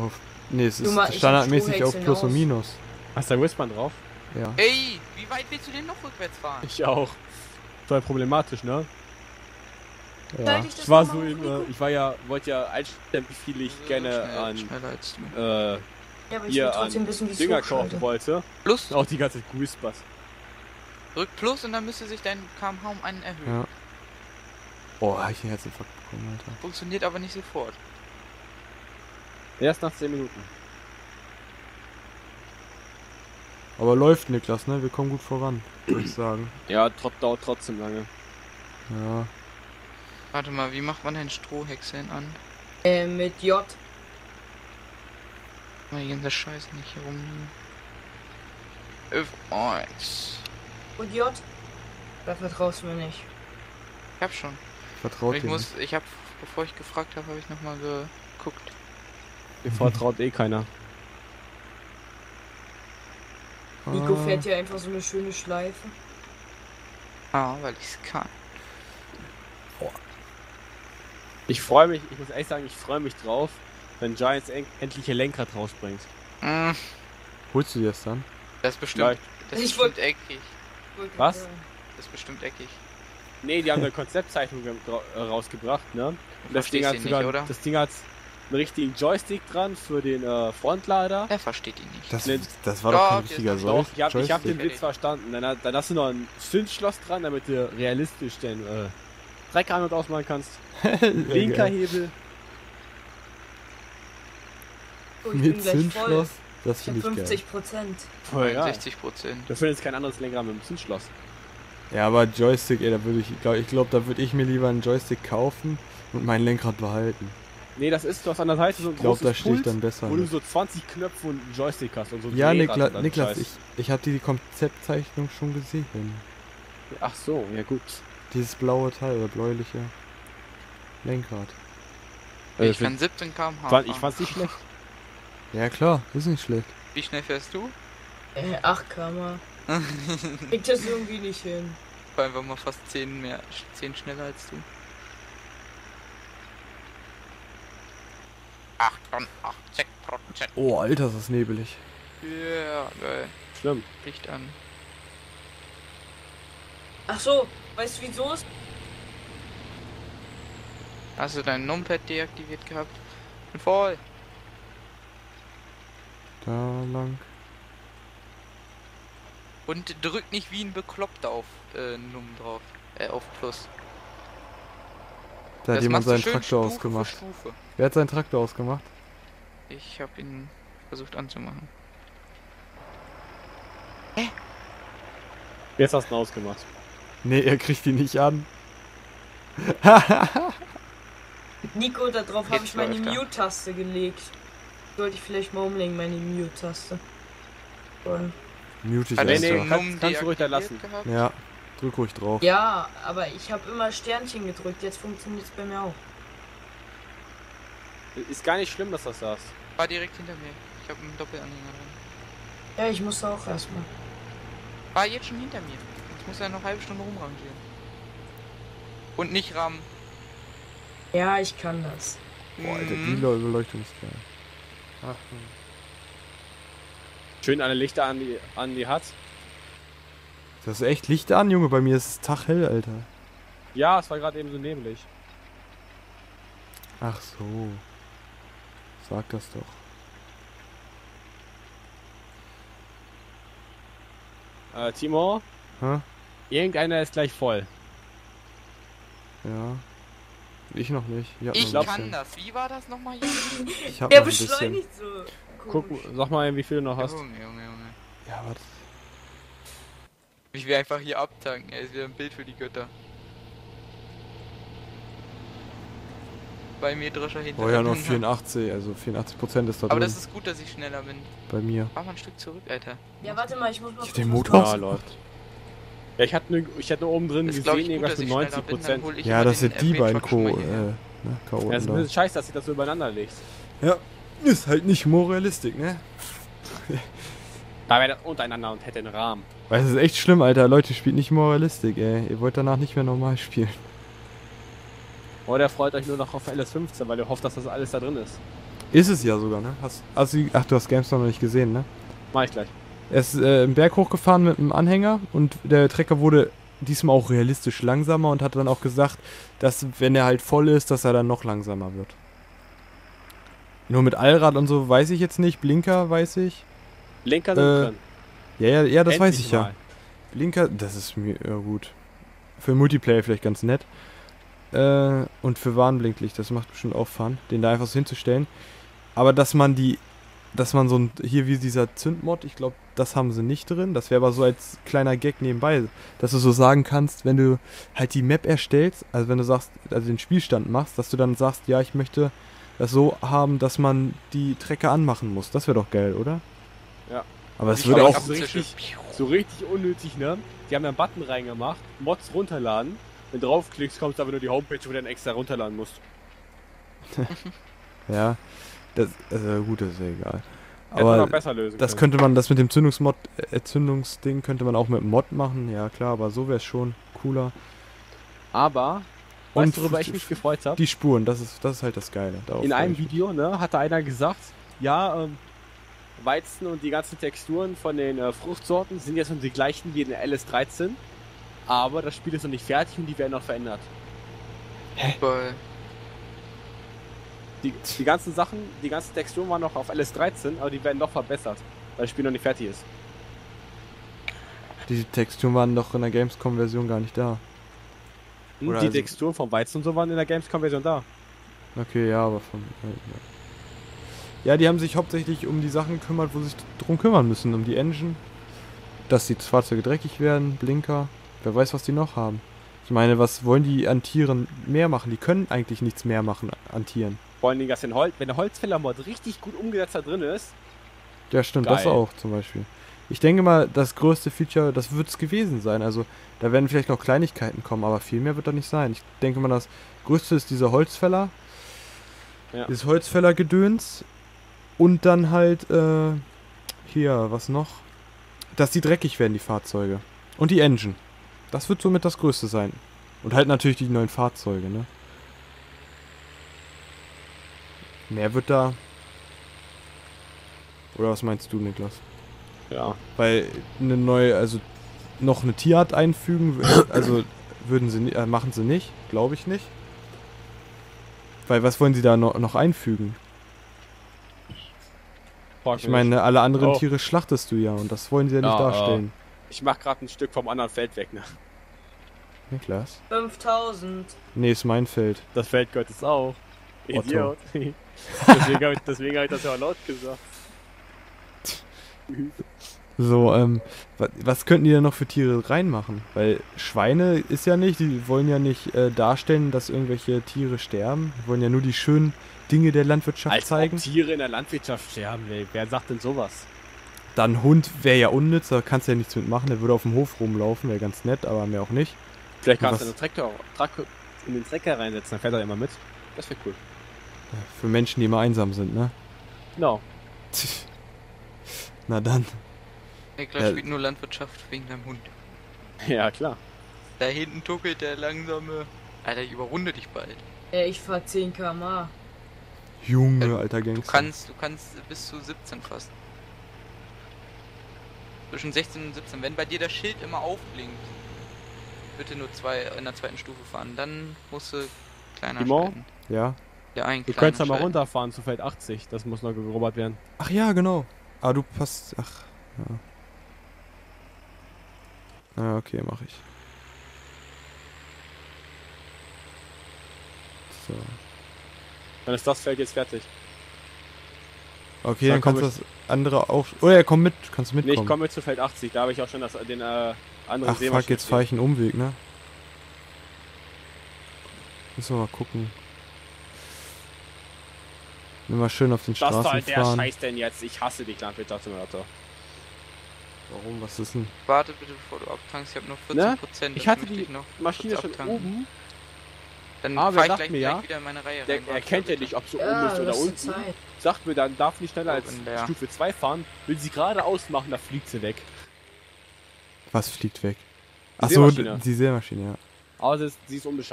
Auf, nee, es ist standardmäßig auf Plus und Minus. Hast du ein Wristband drauf? Ja. Ey, wie weit willst du denn noch rückwärts fahren? Ich auch. Voll problematisch, ne? ja. Ich Ich war so im, äh, ich war ja, wollte ja einstellen, wie viel ich gerne Schnell- an Schneller als du. äh, Ja, aber ich hier an wissen, wie es Dinger kaufen wollte. Plus, Auch die ganze Zeit Whispers. drück Plus und dann müsste sich dein kmh um einen erhöhen. ja. Boah, hab ich einen Herzinfarkt bekommen, Alter. Funktioniert aber nicht sofort. Erst nach 10 Minuten. Aber läuft, Niklas, ne? Wir kommen gut voran, würde ich sagen. Ja, trot, dauert trotzdem lange. Ja. Warte mal, wie macht man denn Strohhäckseln an? Äh, mit J. Mal die ganze Scheiße nicht hier rumliegen. Öff, oh, jetzt. Und J? Da vertraust du mir nicht. Ich hab schon. Vertraut ich dir muss, ich hab, bevor ich gefragt habe, habe ich nochmal geguckt. Mir vertraut eh keiner. nicht. Nico Ah, fährt hier einfach so eine schöne Schleife. Ah, weil ich's kann. Ich freue mich, ich muss ehrlich sagen, ich freue mich drauf, wenn Giants en endlich ihr Lenkrad rausbringt. Mm, Holst du dir das dann? das ist bestimmt, das ist Ich bestimmt eckig. Was? Das ist bestimmt eckig. Nee, die haben eine Konzeptzeichnung ge- rausgebracht, ne? Und das Ding, hat sogar, nicht, oder? das Ding hat einen richtigen Joystick dran für den äh, Frontlader. Er versteht ihn nicht. Das, das war Doch, doch kein richtiger Soll. Doch, ich hab, ich hab den Joystick. Witz verstanden. Dann, hat- dann hast du noch ein Zündschloss dran, damit du realistisch den äh, Dreck an- und ausmachen kannst. Linker Hebel. Oh, Mit Zündschloss. Das finde ich geil. 50 Prozent. Voll geil. 60 Prozent. Du findest kein anderes Lenkrad mit dem Zündschloss. Ja, aber Joystick, ey, da würde ich, glaub, ich glaube, da würde ich mir lieber einen Joystick kaufen und mein Lenkrad behalten. Nee, das ist, du hast an der Seite so ein Ich glaube, großes da stehe ich Pult, dann besser. wo du mit. so 20 Knöpfe und einen Joystick hast und so ein Ja, Nikla Niklas, ich, ich habe die Konzeptzeichnung schon gesehen. Ach so, ja gut. Dieses blaue Teil, oder bläuliche Lenkrad. Äh, Ich kann 17 km/h. fahren. ich fand's nicht schlecht. Ja klar, ist nicht schlecht. Wie schnell fährst du? Äh, ach, Kammer. Krieg das irgendwie nicht hin. War einfach mal fast 10 mehr, 10 schneller als du. 88 Prozent. Oh, Alter, ist das nebelig. Ja, geil. Schlimm. Licht an. Ach so, weißt du wieso es? Hast du dein Numpad deaktiviert gehabt? Bin voll. Da lang. Und drück nicht wie ein Bekloppter auf äh, Num drauf. Äh, auf Plus. Da hat Das jemand machst du seinen Traktor Stufe ausgemacht. Stufe. Wer hat seinen Traktor ausgemacht? Ich habe ihn versucht anzumachen. Jetzt hast du ihn ausgemacht. Nee, er kriegt ihn nicht an. Nico, da drauf habe ich meine. Mute-Taste gelegt. Sollte ich vielleicht mal umlegen, meine Mute-Taste. Mute ich Hat nee, nee, kannst- kannst du ruhig da lassen. gehabt? Ja, drück ruhig drauf. Ja, aber ich habe immer Sternchen gedrückt. Jetzt funktioniert es bei mir auch. Ist gar nicht schlimm, dass du das sagst. War direkt hinter mir. Ich habe einen Doppelanhänger dran. Ja, ich musste auch erstmal. War jetzt schon hinter mir. Jetzt muss er noch eine halbe Stunde rumrangieren. Und nicht rammen. Ja, ich kann das. Boah, Alter, die Mhm. Leu- Beleuchtung ist geil. Achtung. Schön alle Lichter an die, an die hat. Das ist echt Licht an, Junge. Bei mir ist es taghell, Alter. Ja, es war gerade eben so nebelig. Ach so. Sag das doch. Äh, Timo, Hä? irgendeiner ist gleich voll. Ja. Ich noch nicht. Ich, Ich noch kann bisschen. das. Wie war das nochmal? Junge, Ich hab Der noch ein bisschen. beschleunigt so. Guck, sag mal, wie viel du noch hast. Junge, Junge, Junge. Ja, warte. Ich will einfach hier abtanken. Er ist wieder ein Bild für die Götter. Bei mir Drescher hinter. Oh ja, noch 84. Also 84 Prozent ist da Aber drin. das ist gut, dass ich schneller bin. bei mir. Fahr mal ein Stück zurück, Alter. Ja, warte mal, ich muss mal. Ich hab den Motor Ja, läuft. Ja, ich hatte, ne, ich hatte oben drin Ist glaub gesehen, irgendwas dass mit ich schneller 90 bin, dann Prozent. Ja, das sind die beiden Co. Äh, ne, Ja, es ist ein bisschen scheiße, dass sich das so übereinander legt. da. Ja. Ist halt nicht moralistisch, ne? Da wäre das untereinander und hätte einen Rahmen. Weil es ist echt schlimm, Alter. Leute, spielt nicht moralistisch, ey. Ihr wollt danach nicht mehr normal spielen. Oder freut euch nur noch auf LS15, weil ihr hofft, dass das alles da drin ist. Ist es ja sogar, ne? Hast, also, ach, du hast GameStop noch nicht gesehen, ne? Mach ich gleich. Er ist äh, im Berg hochgefahren mit einem Anhänger und der Trecker wurde diesmal auch realistisch langsamer und hat dann auch gesagt, dass wenn er halt voll ist, dass er dann noch langsamer wird. Nur mit Allrad und so weiß ich jetzt nicht, Blinker weiß ich. Lenker sind Äh, drin. Ja, ja, ja, das weiß Endlich ich ja. mal. Blinker, das ist mir ja, gut. Für Multiplayer vielleicht ganz nett. Äh, und für Warnblinklicht, das macht bestimmt auch Fun, den da einfach so hinzustellen. Aber dass man die, dass man so ein, hier wie dieser Zündmod, ich glaube, das haben sie nicht drin. Das wäre aber so als kleiner Gag nebenbei, dass du so sagen kannst, wenn du halt die Map erstellst, also wenn du sagst, also den Spielstand machst, dass du dann sagst, ja, ich möchte das so haben, dass man die Trecker anmachen muss. Das wäre doch geil, oder? Ja. Aber es würde auch so richtig, so richtig unnötig, ne? Die haben da einen Button reingemacht, Mods runterladen. Wenn du draufklickst, kommt aber nur die Homepage, wo du dann extra runterladen musst. Ja, das, also gut, das ist ja egal. Aber auch besser lösen das könnte man, das mit dem Zündungsmod, äh, Zündungsding könnte man auch mit Mod machen, ja klar, aber so wäre es schon cooler. Aber, Und weißt du, worüber ich mich gefreut habe? Die Spuren, das ist, das ist halt das Geile. Darauf In einem. Video, ne, hatte einer gesagt, ja, ähm, Weizen und die ganzen Texturen von den äh, Fruchtsorten sind jetzt noch die gleichen wie in der LS13, aber das Spiel ist noch nicht fertig und die werden noch verändert. Weil Die, die ganzen Sachen, die ganzen Texturen waren noch auf LS13, aber die werden noch verbessert, weil das Spiel noch nicht fertig ist. Die Texturen waren doch in der Gamescom-Version gar nicht da. Hm, Oder die also- Texturen vom Weizen und so waren in der Gamescom-Version da. Okay, ja, aber von. Ja, ja. die haben sich hauptsächlich um die Sachen gekümmert, wo sie sich drum kümmern müssen. Um die Engine, dass die Fahrzeuge dreckig werden, Blinker. Wer weiß, was die noch haben. Ich meine, was wollen die an Tieren mehr machen? Die können eigentlich nichts mehr machen an Tieren. Vor allen Dingen, dass den Hol wenn der Holzfäller-Mod richtig gut umgesetzt da drin ist, Ja, stimmt, das Geil. auch zum Beispiel. Ich denke mal, das größte Feature, das wird es gewesen sein. Also, da werden vielleicht noch Kleinigkeiten kommen, aber viel mehr wird da nicht sein. Ich denke mal, das größte ist dieser Holzfäller. Ja. Dieses Holzfäller-Gedöns. Und dann halt, äh, hier, was noch? Dass die dreckig werden, die Fahrzeuge. Und die Engine. Das wird somit das größte sein. Und halt natürlich die neuen Fahrzeuge, ne? Mehr wird da. Oder was meinst du, Niklas? ja, Weil eine neue, also noch eine Tierart einfügen, also würden sie, äh, machen sie nicht, glaube ich nicht. Weil was wollen sie da noch, noch einfügen? Frag Ich meine, alle anderen Oh. Tiere schlachtest du ja und das wollen sie ja nicht Ja, darstellen. nicht. ich mach gerade ein Stück vom anderen Feld weg, ne? Niklas? 5000. Nee, ist mein Feld. Das Feld gehört jetzt auch. Otto. Idiot. deswegen habe ich, deswegen hab ich das ja laut gesagt. So, ähm, was, was könnten die denn noch für Tiere reinmachen? Weil Schweine ist ja nicht, die wollen ja nicht äh, darstellen, dass irgendwelche Tiere sterben. Die wollen ja nur die schönen Dinge der Landwirtschaft Als zeigen. ob Tiere in der Landwirtschaft sterben, ey. Wer sagt denn sowas? Dann Hund wäre ja unnütz, da kannst du ja nichts mitmachen. Der würde auf dem Hof rumlaufen, wäre ganz nett, aber mehr auch nicht. Vielleicht kannst Was- du einen Traktor, Traktor in den Trecker reinsetzen, dann fährt er immer mit. Das wäre cool. Für Menschen, die immer einsam sind, ne? Genau. Na dann. Niklas Ja. spielt nur Landwirtschaft wegen deinem Hund. Ja, klar. Da hinten tuckelt der langsame. Alter, ich überrunde dich bald. Ey, ich fahr 10 km/h. Junge, Äh, alter Du Gangster. kannst, du kannst bis zu 17 fast. Zwischen 16 und 17. Wenn bei dir das Schild immer aufblinkt, bitte nur zwei in der zweiten Stufe fahren. Dann musst du kleiner Timo? schalten. Ja. Ja, ein Du könntest schalten. runterfahren zu Feld 80. Das muss noch gerobert werden. Ach ja, genau. Ah, du passt. Ach, ja. Ah, okay, mach ich. So. Dann ist das Feld jetzt fertig. Okay, Dann dann kannst du das andere auch. Oh ja, komm mit. Kannst du Nee, mitkommen. ich komme jetzt zu Feld 80. Da habe ich auch schon das, den äh, anderen Ach Seemaschinen fuck, jetzt fahre ich einen Umweg, ne? Müssen wir mal gucken. Immer schön auf den Das Straßen soll der fahren. Scheiß denn jetzt? Ich hasse dich, Landwirtschaftssimulator. Warum? Was ist denn? Warte bitte, bevor du abtankst. Ich habe noch 14%. Ne? Prozent, Ich hatte die ich noch Maschine schon abtanken. oben. Dann fahr ich sagt gleich, mir gleich ja, wieder in meine Reihe Der rein. Warte erkennt ja nicht, ob sie oben Ja, ist oder unten. Zeit. Sagt mir dann, darf nicht schneller So, als. Stufe 2 fahren. Will sie gerade ausmachen, da fliegt sie weg. Was fliegt weg? Achso, die Sämaschine, ja. Aber sie ist, sie ist unbescheiden.